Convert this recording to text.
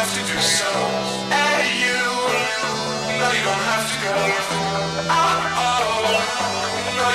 don't have to do so. Hey, you. No, you don't have to go. Oh, oh. No,